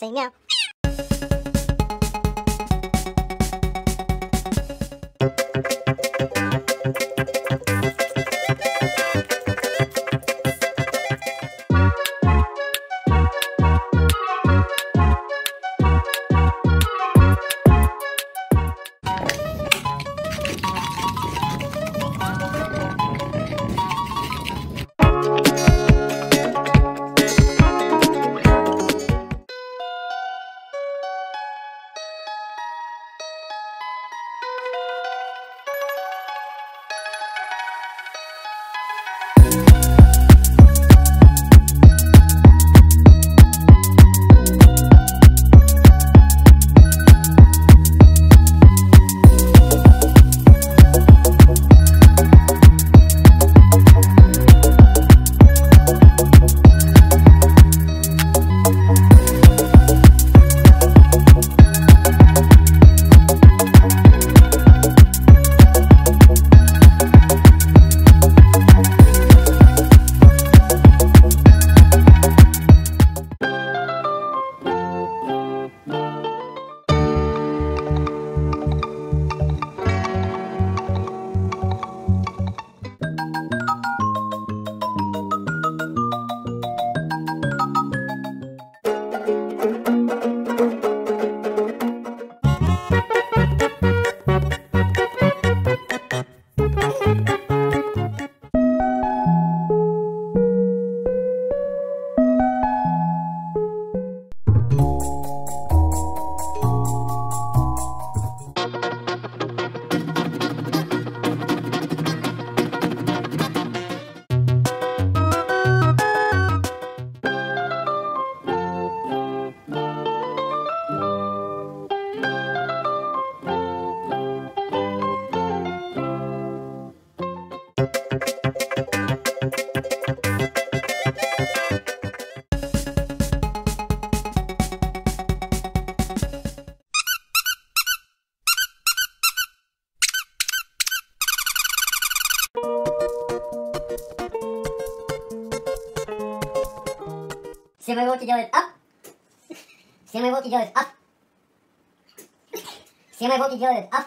谁尿. Meow. Все мои волки делают ап. Все мои волки делают ап. Все мои волки делают ап.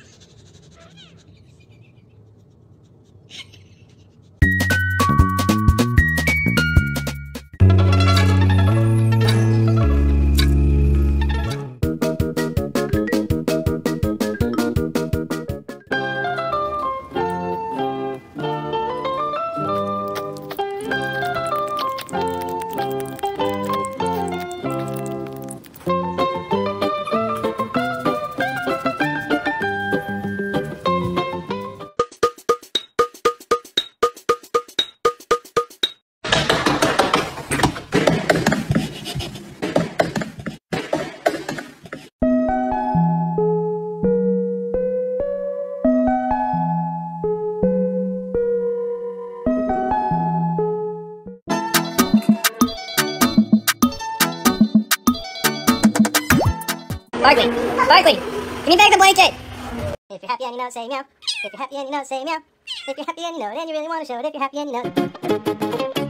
Barkley, Barkley, give me back the blanket. If you're happy and you know it, say meow. If you're happy and you know it, say meow. If you're happy and you know it and you really want to show it, if you're happy and you know it.